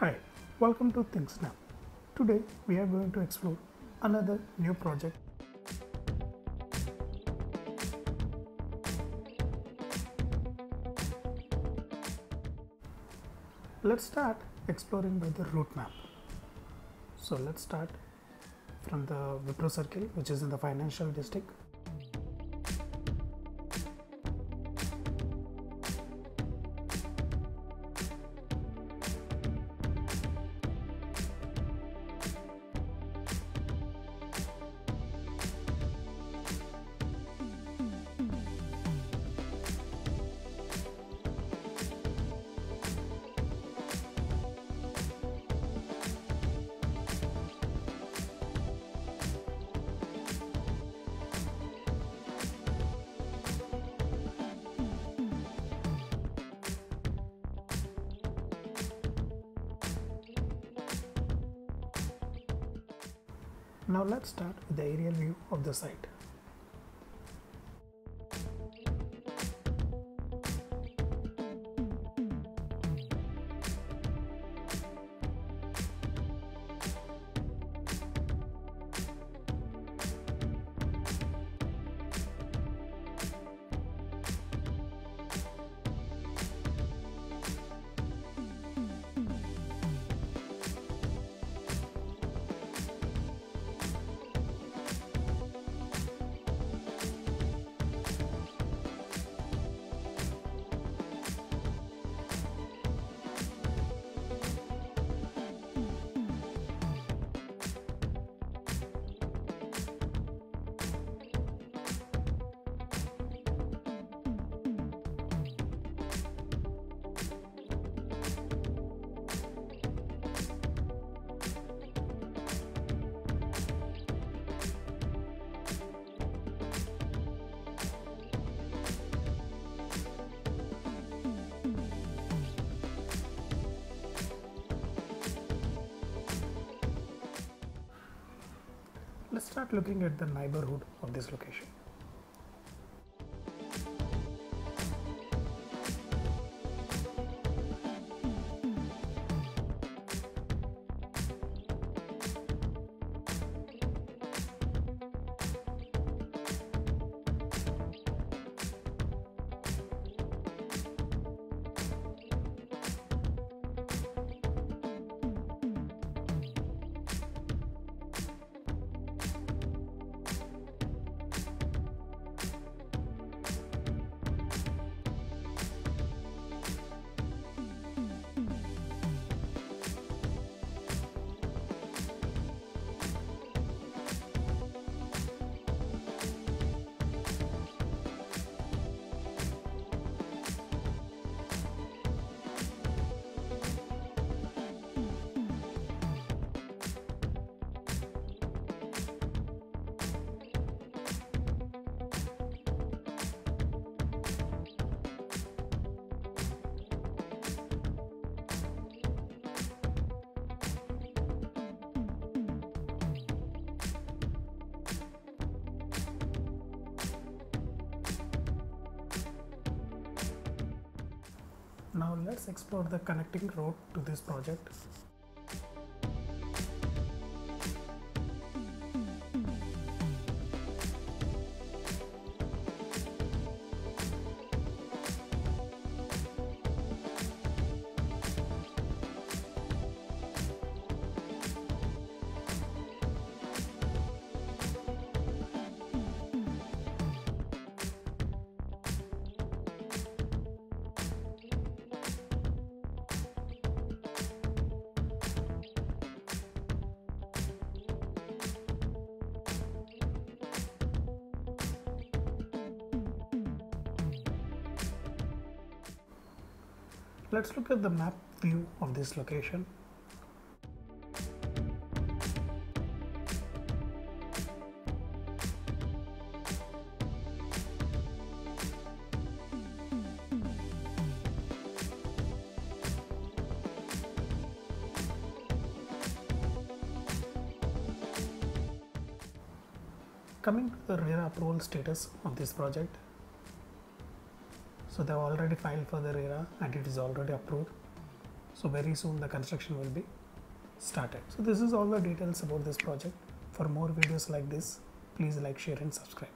Hi, welcome to ThinkSnap. Today we are going to explore another new project. Let's start exploring by the route map. So let's start from the Wipro Circle, which is in the financial district. Now let's start with the aerial view of the site. Let's start looking at the neighborhood of this location. Now let's explore the connecting road to this project. Let's look at the map view of this location. Coming to the RERA approval status of this project, so they have already filed for the RERA and it is already approved. So very soon the construction will be started. So this is all the details about this project. For more videos like this, please like, share and subscribe.